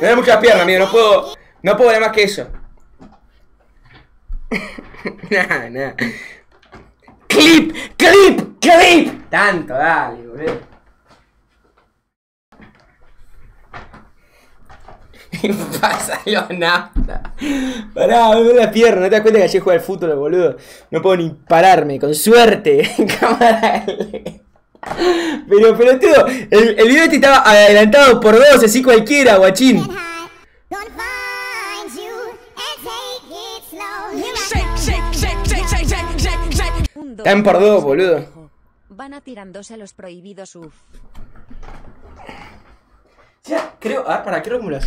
Me da mucha pierna, amigo. No puedo. No puedo ver más que eso. nah, nah. Clip, clip, clip. Tanto, dale, boludo. Pásalo, nafta. Pará, me duele la pierna. ¿No te das cuenta que ayer juega al fútbol, boludo? No puedo ni pararme, con suerte. Cámara. Pero, pero, tío, el, el video este estaba adelantado por dos, así cualquiera, guachín. Están por dos, boludo. Van atirándose a los prohibidos, uff. Ya, creo. Ah, para, creo que